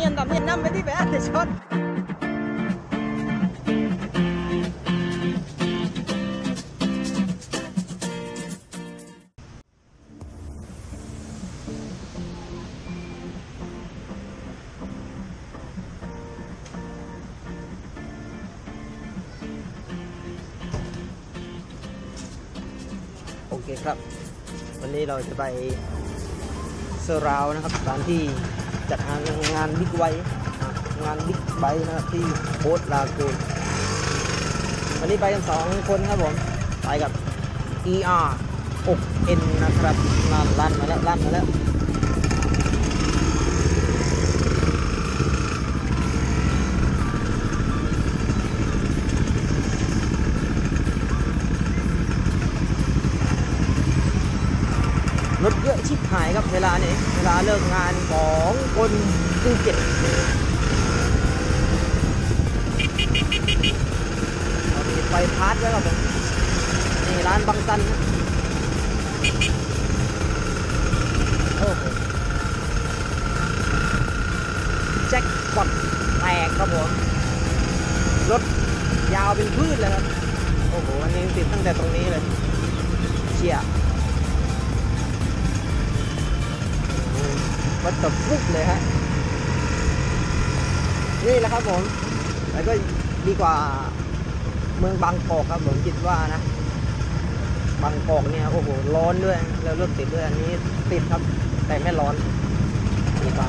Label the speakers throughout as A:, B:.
A: นียนตามเนียนน้ำไปที่แปะเดี๋ยวชนโอเคครับ วันนี้เราจะไปเซอร์ราวนะครับสถานที่ จัดงานงานบิ๊กไบงานบิ๊กไบนะครับที่โคตรลากูนวันนี้ไปกันสองคนครับผมไปกับ ER 6N นะครับลั่นลั่นมาแล้วลั่นมาแล้ว ชิบหายครับเวลาเนี้เวลาเลิกงานของคนภูเก็ตเรามีไฟพาร์ทแล้วครับผมนี่ร้านบังซันนะโอ้โหแจ็คพอตแตกครับผม รถยาวเป็นพรืดเลยครับ โอ้โห อันนี้ติดตั้งแต่ตรงนี้เลย เชี่ย มันตบฟุกเลยฮะ นี่แหละครับผมแล้วก็ดีกว่าเมืองบางกอกครับผมคิดว่านะ บางกอกเนี่ยโอ้โหร้อนด้วย แล้วรถติดด้วยอันนี้ติดครับ แต่ไม่ร้อนดีกว่า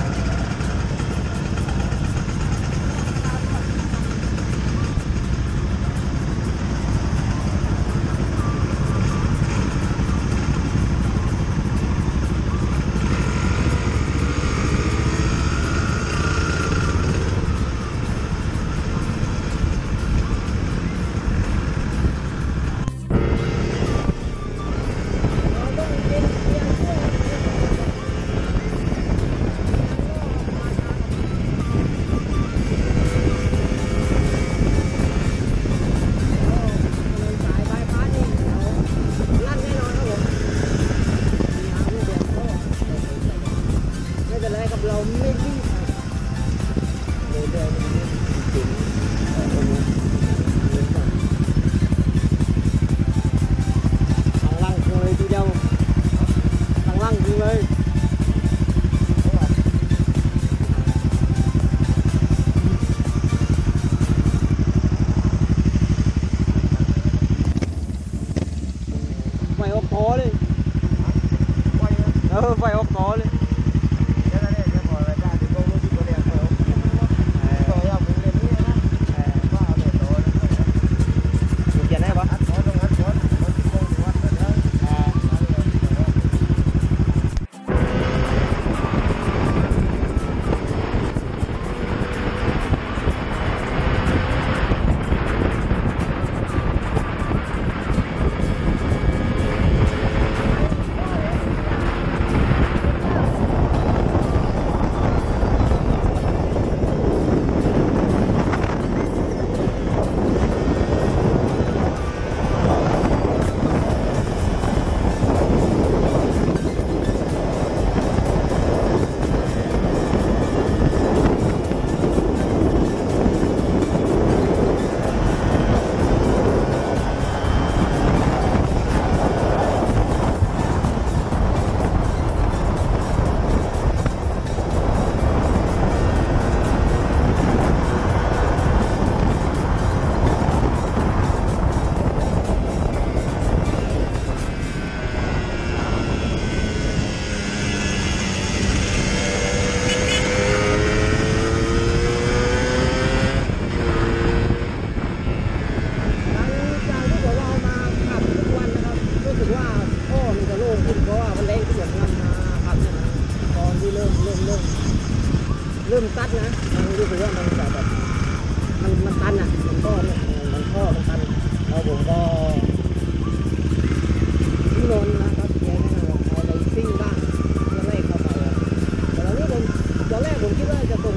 A: เออ นะมันรู้สึกว่ามันจะแบบมันมันตันอะมันก็เนี่ยมันท่อมันตันแล้วผมก็ที่นนท์นะครับแกเนี่ยเอาไปซิ่งบ้างแล้วไล่เข้าไปแต่ตอนนี้ผมตอนแรกผมคิดว่าจะส่ง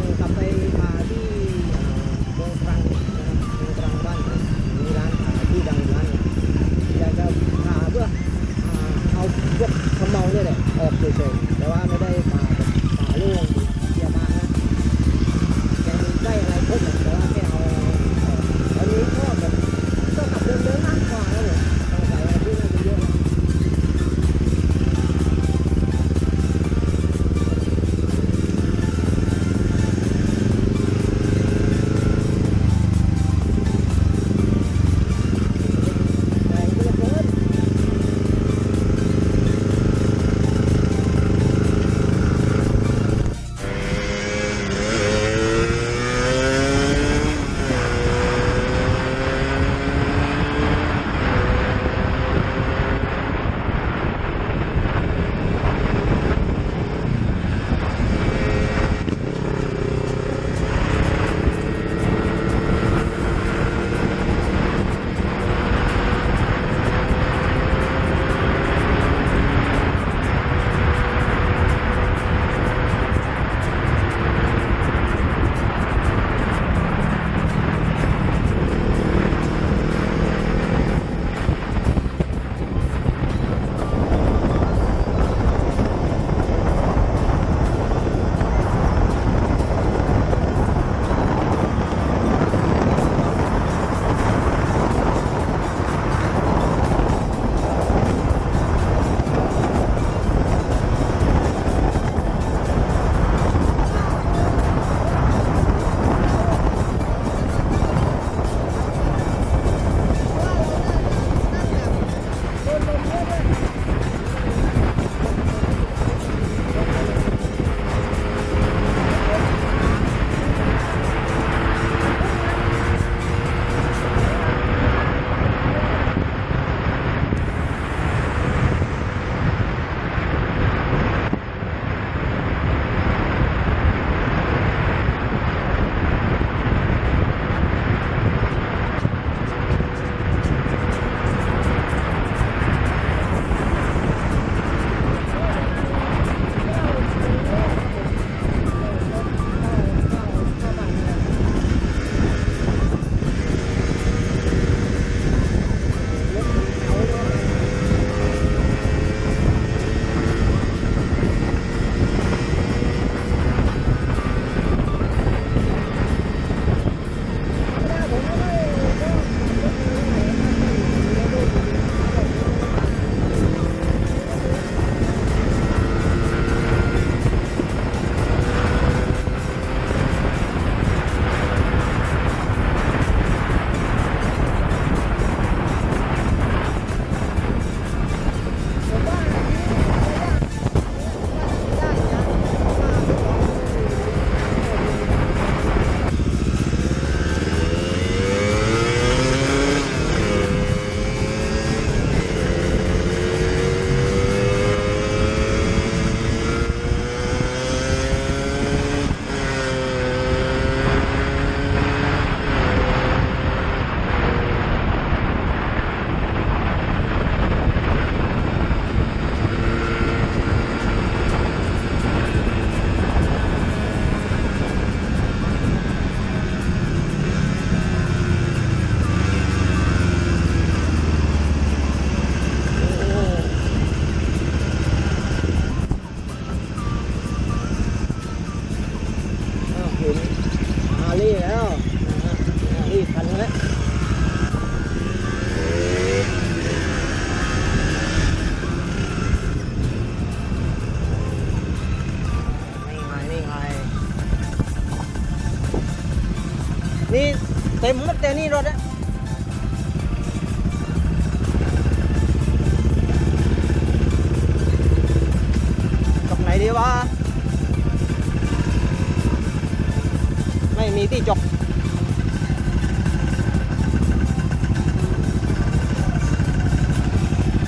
A: dok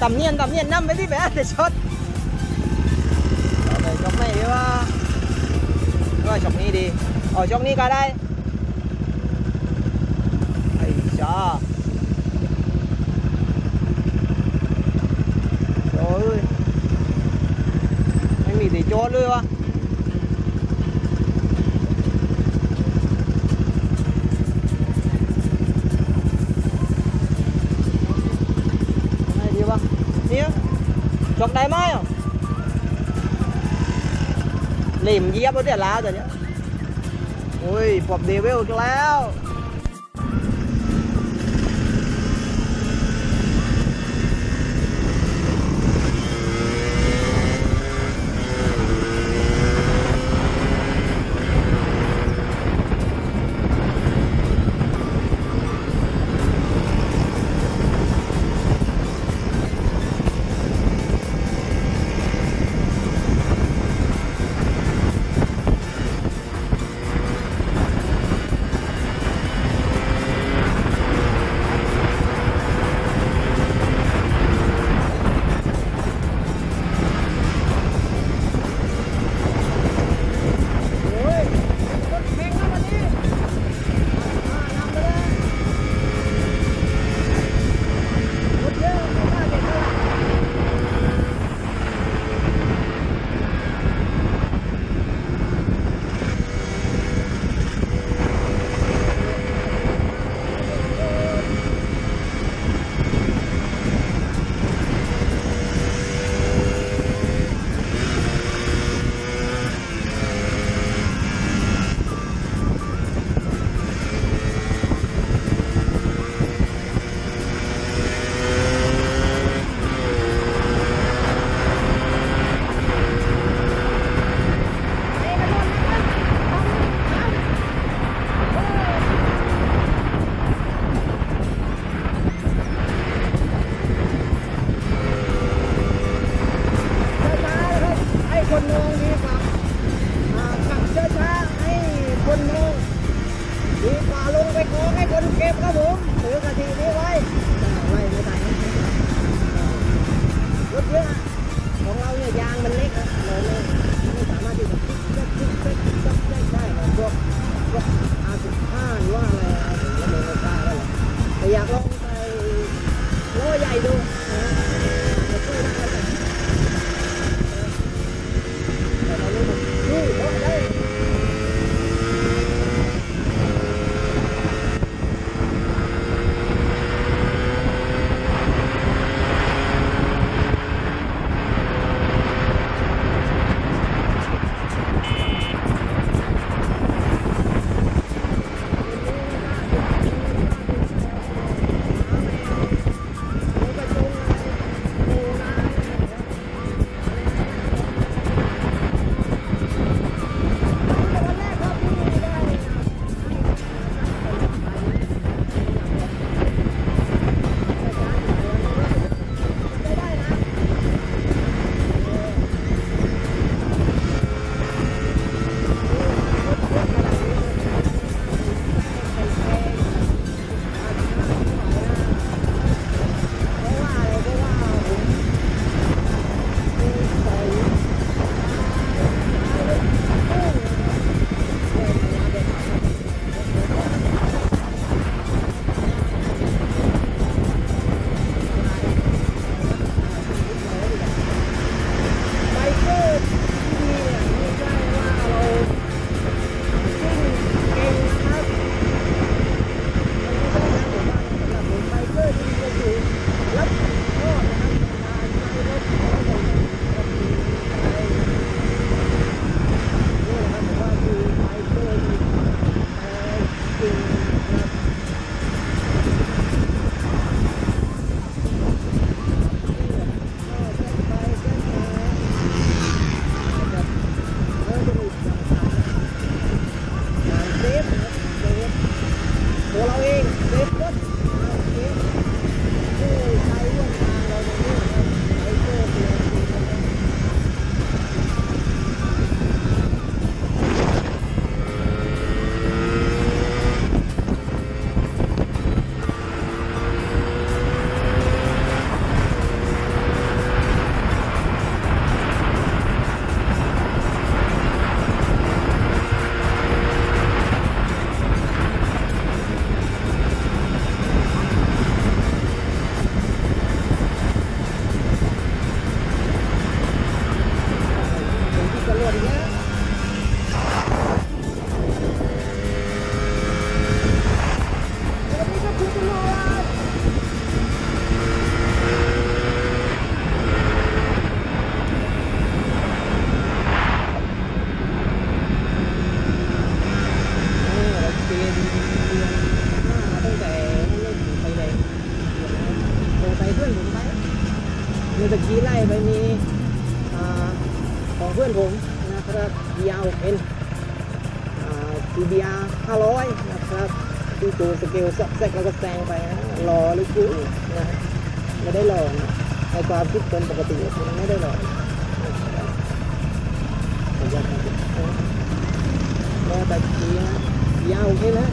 A: tầm nhiên tầm nhiên năm mới đi bé để chốt. Rồi trong này rồi trong này đi. Ở trong này cả đây. Ấy chà trời anh mình để chốt luôn chọc đáy mai không lìm dép ở đây lá rồi nhá ui ปอบเดวิลอีกแล้ว ยาวแค่นะ